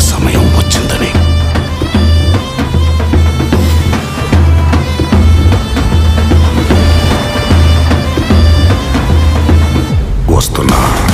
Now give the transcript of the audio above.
సమయం వచ్చిందని. వస్తున్నా.